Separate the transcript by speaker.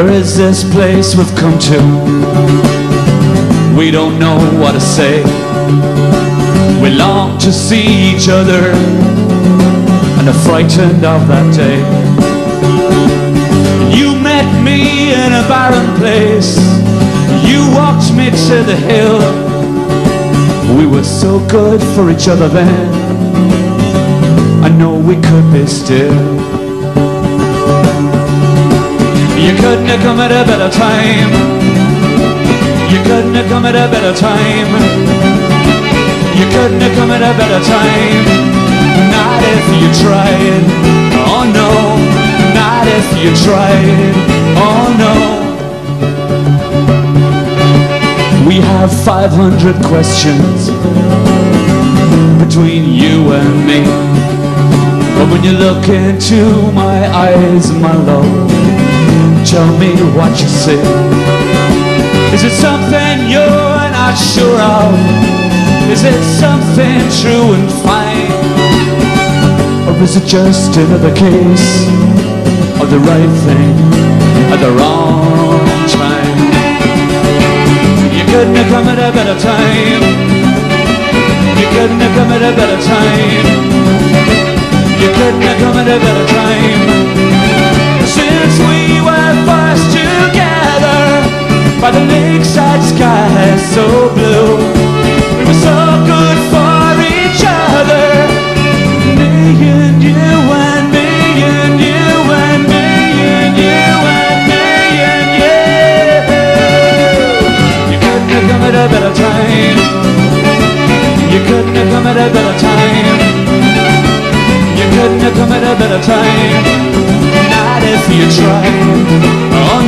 Speaker 1: Where is this place we've come to? We don't know what to say. We long to see each other and are frightened of that day. You met me in a barren place. You walked me to the hill. We were so good for each other then. I know we could be still. You couldn't have come at a better time. You couldn't have come at a better time. You couldn't have come at a better time. Not if you tried. Oh no. Not if you tried. Oh no. We have 500 questions between you and me. But when you look into my eyes, my love, tell me what you see. Is it something you're not sure of? Is it something true and fine? Or is it just another case of the right thing at the wrong time? You couldn't have come at a better time. You couldn't have come at a better time. You couldn't have come at a better time. So blue, we were so good for each other. Me and you and me and you and me and you and me and you. You couldn't have come at a better time. You couldn't have come at a better time. You couldn't have come at a better time. Not if you tried. Oh,